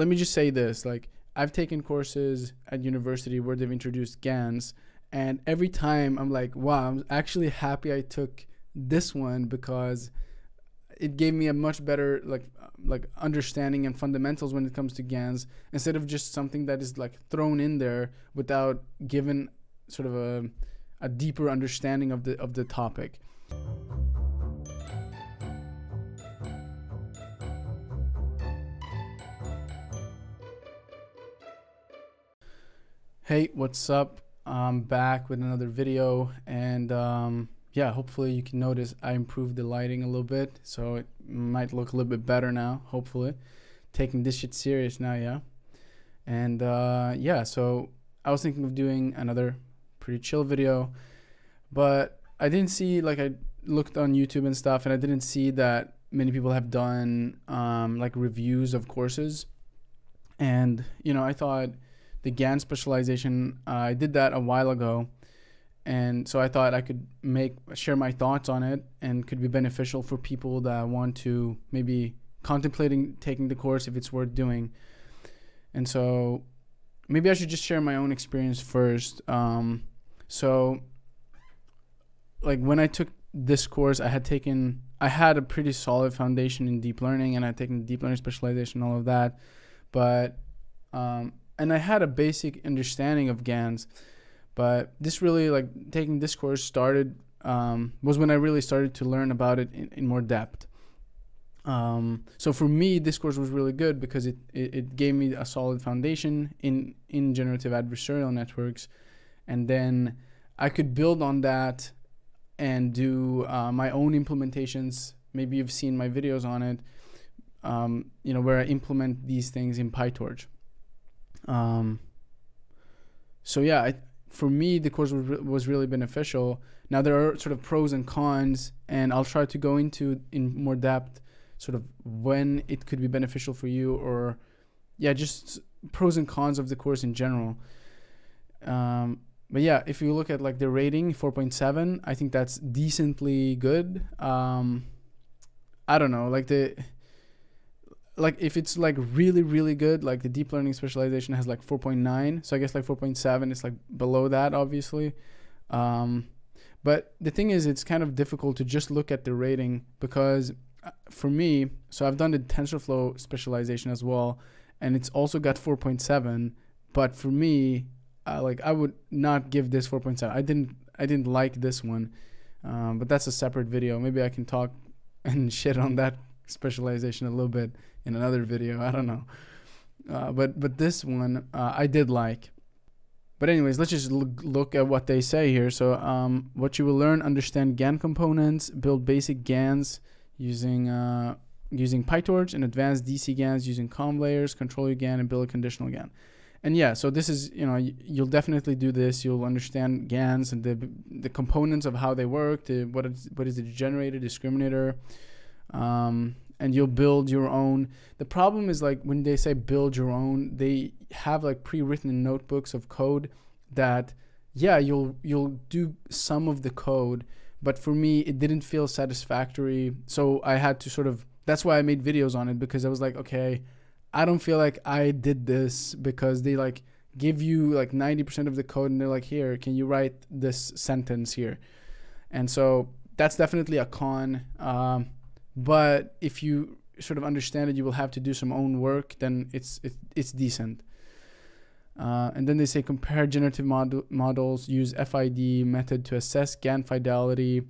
let me just say this like I've taken courses at university where they've introduced GANs, and every time I'm like, wow, I'm actually happy I took this one because it gave me a much better like like understanding and fundamentals when it comes to GANs instead of just something that is like thrown in there without given sort of a a deeper understanding of the of the topic. Hey, what's up? I'm back with another video and um, yeah, hopefully you can notice I improved the lighting a little bit so it might look a little bit better now, hopefully. Taking this shit serious now, yeah. And uh, yeah, so I was thinking of doing another pretty chill video, but I didn't see like I looked on YouTube and stuff and I didn't see that many people have done um, like reviews of courses. And you know, I thought the GAN specialization. Uh, I did that a while ago, and so I thought I could make share my thoughts on it and could be beneficial for people that want to maybe contemplating taking the course if it's worth doing. And so maybe I should just share my own experience first. Um, so like when I took this course, I had taken I had a pretty solid foundation in deep learning and I had taken deep learning specialization, all of that. But um, and I had a basic understanding of GANs, but this really like taking this course started um, was when I really started to learn about it in, in more depth. Um, so for me, this course was really good because it, it, it, gave me a solid foundation in, in generative adversarial networks. And then I could build on that and do uh, my own implementations. Maybe you've seen my videos on it, um, you know, where I implement these things in PyTorch. Um, so yeah, I, for me, the course was, re- was really beneficial. Now there are sort of pros and cons, and I'll try to go into in more depth, sort of when it could be beneficial for you, or yeah, just pros and cons of the course in general. Um, but yeah, if you look at like the rating, 4.7, I think that's decently good. Um, I don't know, like the like if it's like really really good like the deep learning specialization has like 4.9 so i guess like 4.7 is like below that obviously. Um, but the thing is it's kind of difficult to just look at the rating because uh, for me so i've done the tensorflow specialization as well and it's also got 4.7 but for me uh, like i would not give this 4.7 i didn't i didn't like this one. Um, but that's a separate video. Maybe i can talk and shit on that specialization a little bit in another video. I don't know. Uh, but but this one uh, I did like. But anyways, let's just look, look at what they say here. So um, what you will learn, understand GAN components, build basic GANs using uh, using PyTorch, and advanced DC GANs using conv layers, control your GAN, and build a conditional GAN. And yeah, so this is you know you'll definitely do this. You'll understand GANs and the the components of how they work, the what is what is the generator, discriminator, um, and you'll build your own. The problem is like when they say build your own, they have like pre-written notebooks of code that yeah, you'll you'll do some of the code, but for me it didn't feel satisfactory. So I had to sort of that's why I made videos on it because I was like, okay, I don't feel like I did this because they like give you like 90% of the code and they're like, here, can you write this sentence here? And so that's definitely a con. Um, but if you sort of understand it, you will have to do some own work. Then it's it, it's decent. Uh, and then they say compare generative mod- models, use FID method to assess GAN fidelity,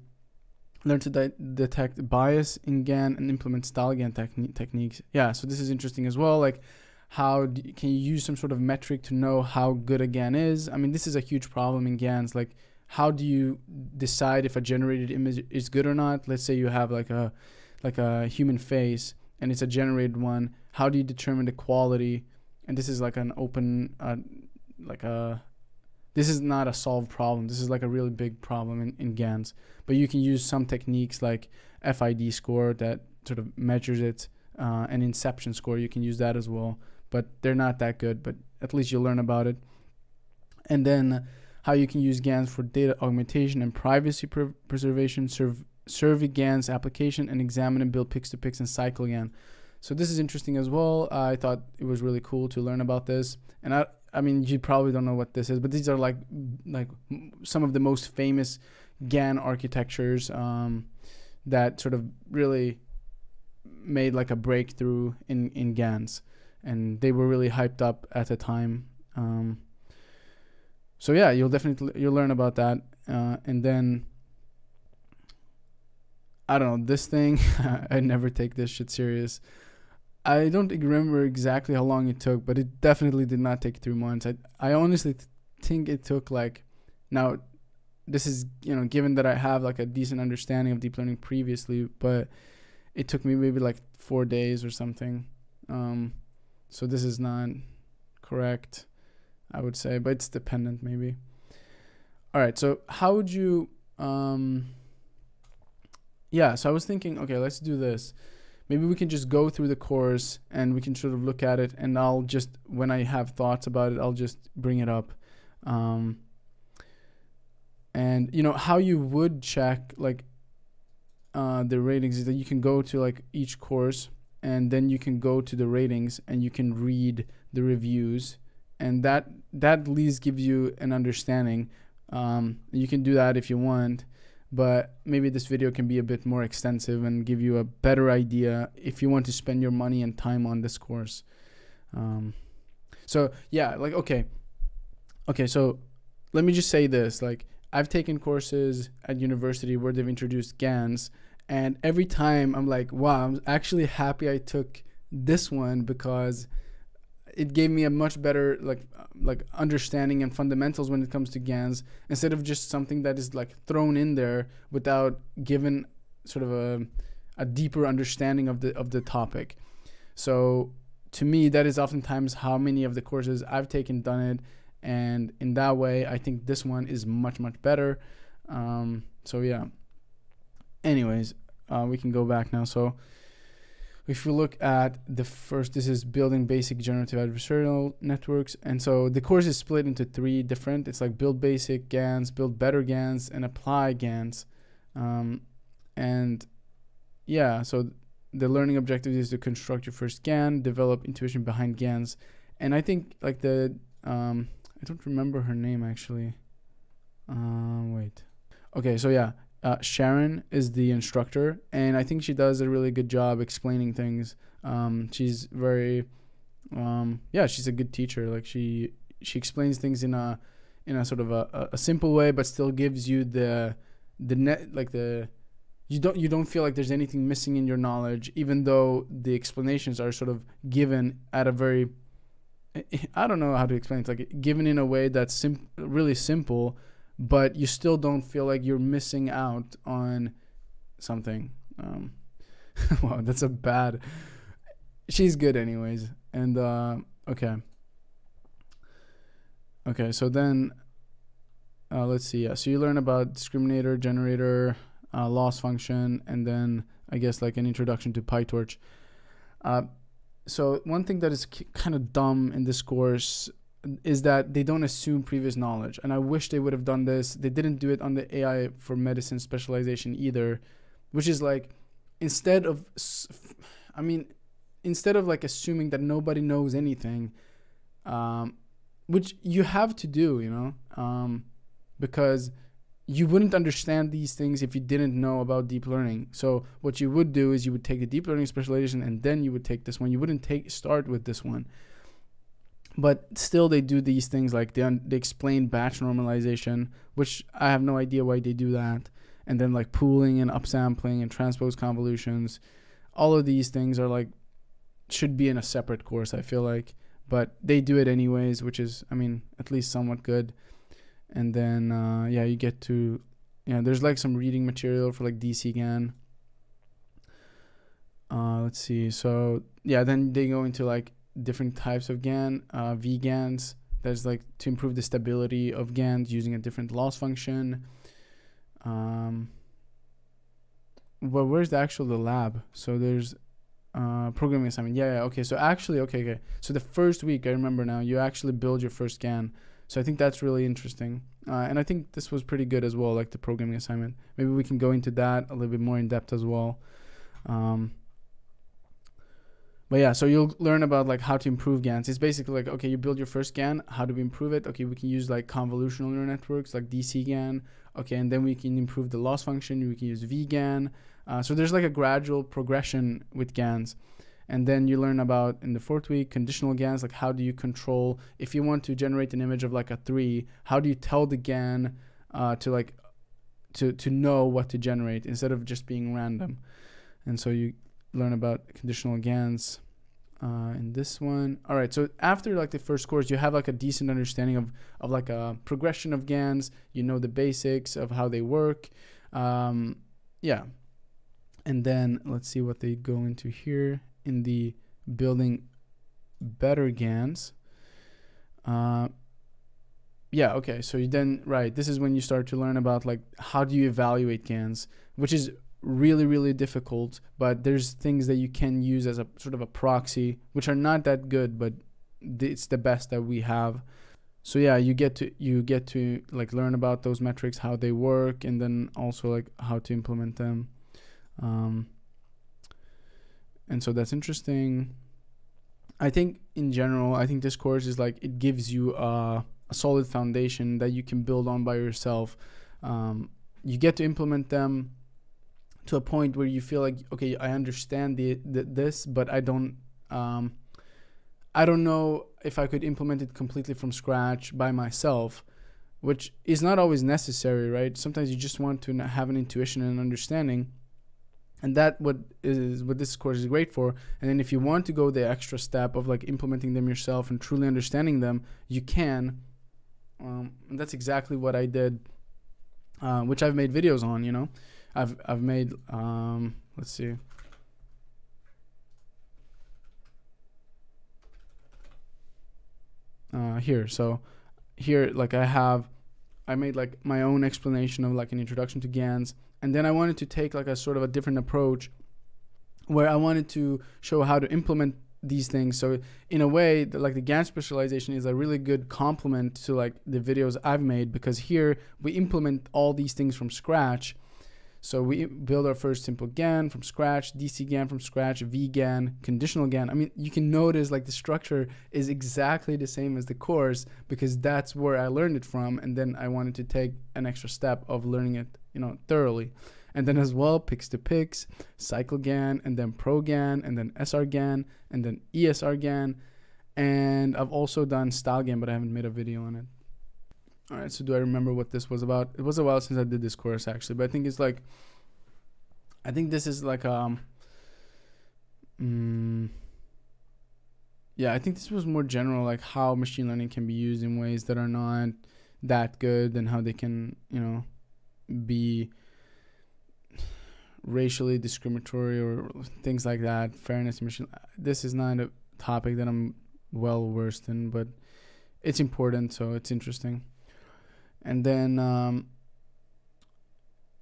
learn to de- detect bias in GAN, and implement style GAN techni- techniques. Yeah, so this is interesting as well. Like, how d- can you use some sort of metric to know how good a GAN is? I mean, this is a huge problem in GANs. Like, how do you decide if a generated image is good or not? Let's say you have like a like a human face and it's a generated one. How do you determine the quality? And this is like an open uh, like a this is not a solved problem. This is like a really big problem in, in gans but you can use some techniques like fid score that sort of measures it uh, and inception score you can use that as well. But they're not that good but at least you'll learn about it. And then how you can use GANs for data augmentation and privacy pre- preservation, serve survey GANs application and examine and build pix to pix and cycle GAN. so this is interesting as well. I thought it was really cool to learn about this, and I I mean you probably don't know what this is, but these are like like some of the most famous GAN architectures um, that sort of really made like a breakthrough in in GANs, and they were really hyped up at the time. Um, so yeah, you'll definitely you'll learn about that, uh, and then I don't know this thing. I never take this shit serious. I don't remember exactly how long it took, but it definitely did not take three months. I I honestly th- think it took like now this is you know given that I have like a decent understanding of deep learning previously, but it took me maybe like four days or something. Um, so this is not correct, I would say, but it's dependent maybe. All right, so how would you? Um, yeah, so I was thinking, okay, let's do this. Maybe we can just go through the course and we can sort of look at it, and I'll just when I have thoughts about it, I'll just bring it up. Um, and you know how you would check like uh, the ratings is that you can go to like each course and then you can go to the ratings and you can read the reviews and that that at least gives you an understanding um, you can do that if you want but maybe this video can be a bit more extensive and give you a better idea if you want to spend your money and time on this course. Um, so yeah like okay. Okay so let me just say this like I've taken courses at university where they've introduced GANs, and every time I'm like, wow, I'm actually happy I took this one because it gave me a much better like like understanding and fundamentals when it comes to GANs instead of just something that is like thrown in there without given sort of a a deeper understanding of the of the topic. So to me, that is oftentimes how many of the courses I've taken done it and in that way i think this one is much much better. Um, so yeah. Anyways uh, we can go back now. So if you look at the first this is building basic generative adversarial networks and so the course is split into three different it's like build basic gans build better gans and apply gans um, and yeah so the learning objective is to construct your first GAN, develop intuition behind GANs, and I think like the um, I don't remember her name actually. Uh, wait. Okay, so yeah, uh, Sharon is the instructor, and I think she does a really good job explaining things. Um, she's very, um, yeah, she's a good teacher. Like she she explains things in a in a sort of a, a simple way, but still gives you the the net like the you don't you don't feel like there's anything missing in your knowledge, even though the explanations are sort of given at a very I don't know how to explain. It's like given in a way that's sim- really simple, but you still don't feel like you're missing out on something. Um, wow, that's a bad. She's good, anyways. And uh, okay, okay. So then, uh, let's see. Yeah, so you learn about discriminator, generator, uh, loss function, and then I guess like an introduction to PyTorch. Uh, so one thing that is kind of dumb in this course is that they don't assume previous knowledge and i wish they would have done this they didn't do it on the ai for medicine specialization either which is like instead of i mean instead of like assuming that nobody knows anything um, which you have to do you know um, because you wouldn't understand these things if you didn't know about deep learning. So what you would do is you would take the deep learning specialization and then you would take this one. You wouldn't take start with this one. But still, they do these things like they, they explain batch normalization, which I have no idea why they do that. And then like pooling and upsampling and transpose convolutions. All of these things are like should be in a separate course, I feel like. But they do it anyways, which is, I mean, at least somewhat good and then uh, yeah you get to yeah there's like some reading material for like dcgan uh, let's see so yeah then they go into like different types of gan uh, vgans that's like to improve the stability of gans using a different loss function um but where's the actual the lab so there's uh programming assignment yeah, yeah okay so actually okay okay so the first week i remember now you actually build your first gan so I think that's really interesting. Uh, and I think this was pretty good as well, like the programming assignment. Maybe we can go into that a little bit more in depth as well. Um, but yeah, so you'll learn about like how to improve GANs. It's basically like okay, you build your first GAN. How do we improve it? Okay, we can use like convolutional neural networks like DCGAN. Okay, and then we can improve the loss function. We can use VGAN. Uh, so there's like a gradual progression with GANs. And then you learn about in the fourth week conditional GANs, like how do you control if you want to generate an image of like a three, how do you tell the GAN uh, to like to to know what to generate instead of just being random. And so you learn about conditional GANs uh, in this one. All right, so after like the first course, you have like a decent understanding of of like a progression of GANs. You know the basics of how they work. Um, yeah, and then let's see what they go into here in the building better GANs. Uh, yeah, okay. So you then right, this is when you start to learn about like how do you evaluate GANs, which is really really difficult. But there's things that you can use as a sort of a proxy, which are not that good, but it's the best that we have. So yeah, you get to you get to like learn about those metrics, how they work, and then also like how to implement them. Um, and so that's interesting. I think in general, I think this course is like it gives you a, a solid foundation that you can build on by yourself. Um, you get to implement them to a point where you feel like okay, I understand the, the this, but I don't. Um, I don't know if I could implement it completely from scratch by myself, which is not always necessary, right? Sometimes you just want to have an intuition and understanding and that what is what this course is great for and then if you want to go the extra step of like implementing them yourself and truly understanding them you can um, and that's exactly what i did uh, which i've made videos on you know i've i've made um, let's see uh, here so here like i have i made like my own explanation of like an introduction to gans and then I wanted to take like a sort of a different approach where I wanted to show how to implement these things. So in a way, the, like the GAN specialization is a really good complement to like the videos I've made because here we implement all these things from scratch so we build our first simple GAN from scratch, DC GAN from scratch, VGAN, conditional GAN. I mean, you can notice like the structure is exactly the same as the course because that's where I learned it from. And then I wanted to take an extra step of learning it, you know, thoroughly. And then as well, pix to pix, cycle GAN, and then pro GAN, and then SR GAN, and then ESR GAN. And I've also done style GAN, but I haven't made a video on it. All right, so do I remember what this was about? It was a while since I did this course actually, but I think it's like, I think this is like um, mm, yeah, I think this was more general, like how machine learning can be used in ways that are not that good, and how they can, you know, be racially discriminatory or things like that. Fairness machine. This is not a topic that I'm well versed in, but it's important, so it's interesting and then um,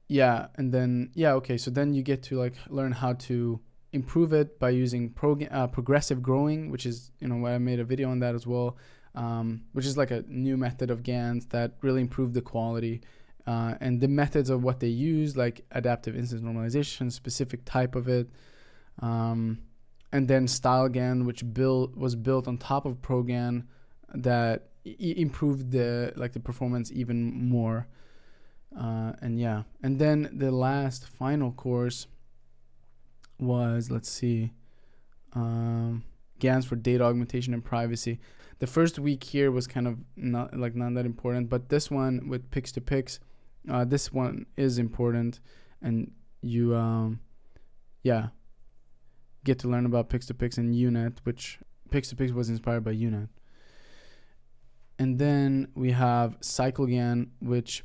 yeah and then yeah okay so then you get to like learn how to improve it by using prog- uh, progressive growing which is you know i made a video on that as well um, which is like a new method of gans that really improved the quality uh, and the methods of what they use like adaptive instance normalization specific type of it um, and then StyleGAN which built was built on top of progan that improved the like the performance even more. Uh, and yeah. And then the last final course was let's see um, GANs for data augmentation and privacy. The first week here was kind of not like not that important but this one with pix to pix uh, this one is important. And you um, yeah get to learn about pix to pix and U-Net which pix to pix was inspired by U-Net and then we have CycleGAN, which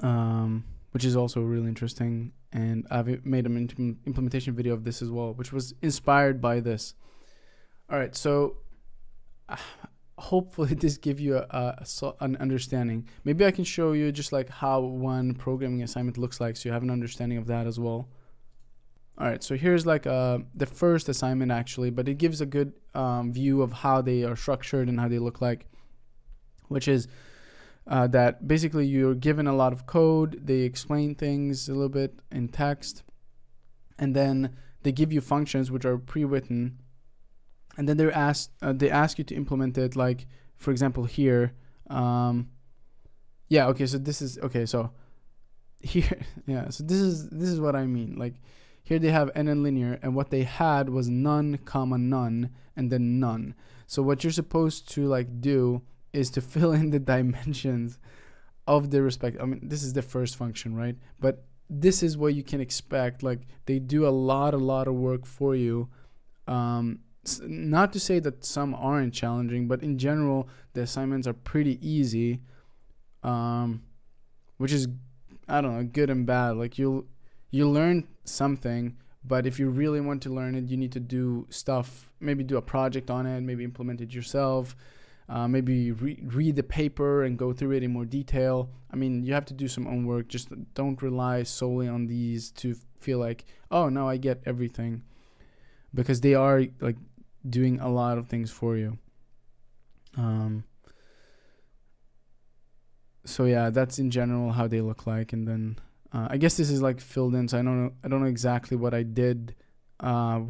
um, which is also really interesting. And I've made an implementation video of this as well, which was inspired by this. All right, so hopefully this give you a, a, an understanding. Maybe I can show you just like how one programming assignment looks like, so you have an understanding of that as well. All right, so here's like uh, the first assignment actually, but it gives a good um, view of how they are structured and how they look like, which is uh, that basically you're given a lot of code, they explain things a little bit in text, and then they give you functions which are pre-written and then they're asked uh, they ask you to implement it like for example here um, yeah okay so this is okay so here yeah so this is this is what i mean like here they have n and linear and what they had was none comma none and then none. So what you're supposed to like do is to fill in the dimensions of the respect i mean this is the first function right? But this is what you can expect like they do a lot a lot of work for you. Um not to say that some aren't challenging but in general the assignments are pretty easy um which is i don't know good and bad. Like you'll you learn something but if you really want to learn it you need to do stuff maybe do a project on it maybe implement it yourself uh, maybe re- read the paper and go through it in more detail. I mean you have to do some own work just don't rely solely on these to feel like oh no i get everything because they are like doing a lot of things for you. Um so yeah that's in general how they look like and then uh, I guess this is like filled in, so I don't know. I don't know exactly what I did, uh,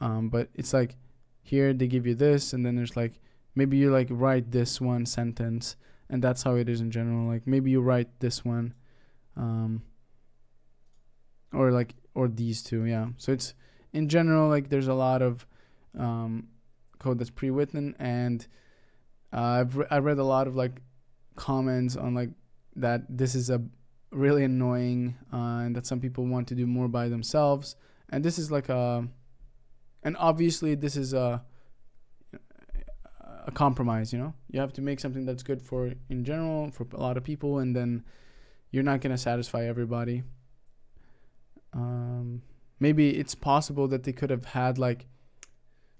um, but it's like here they give you this, and then there's like maybe you like write this one sentence, and that's how it is in general. Like maybe you write this one, um, or like or these two, yeah. So it's in general like there's a lot of um, code that's pre-written, and uh, I've re- I read a lot of like comments on like that this is a really annoying uh, and that some people want to do more by themselves. And this is like a and obviously this is a a compromise you know? You have to make something that's good for in general for a lot of people and then you're not going to satisfy everybody. Um, maybe it's possible that they could have had like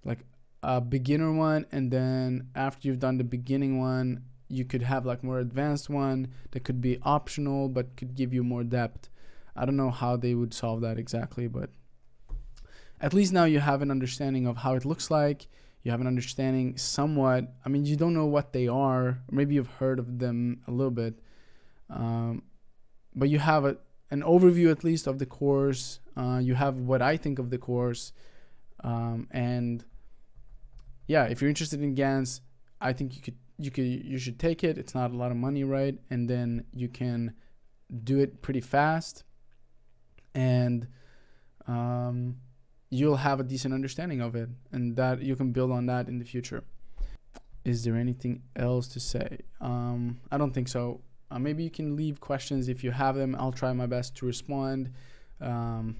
like a beginner one and then after you've done the beginning one you could have like more advanced one that could be optional but could give you more depth. I don't know how they would solve that exactly but at least now you have an understanding of how it looks like. You have an understanding somewhat. I mean you don't know what they are. Maybe you've heard of them a little bit um, but you have a, an overview at least of the course. Uh, you have what i think of the course um, and yeah if you're interested in gans i think you could you could you should take it. It's not a lot of money, right? And then you can do it pretty fast, and um, you'll have a decent understanding of it, and that you can build on that in the future. Is there anything else to say? Um, I don't think so. Uh, maybe you can leave questions if you have them. I'll try my best to respond, um,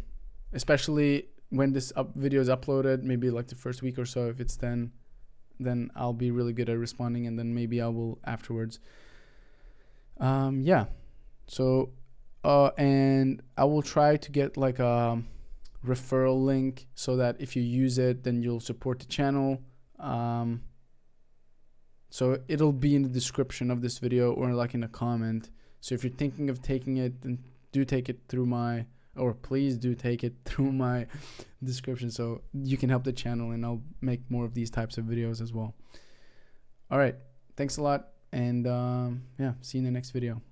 especially when this up video is uploaded. Maybe like the first week or so, if it's then then I'll be really good at responding, and then maybe I will afterwards. Um, yeah. So, uh, and I will try to get like a referral link so that if you use it, then you'll support the channel. Um, so it'll be in the description of this video or like in a comment. So if you're thinking of taking it, then do take it through my or please do take it through my description so you can help the channel and I'll make more of these types of videos as well. All right. Thanks a lot. And um, yeah, see you in the next video.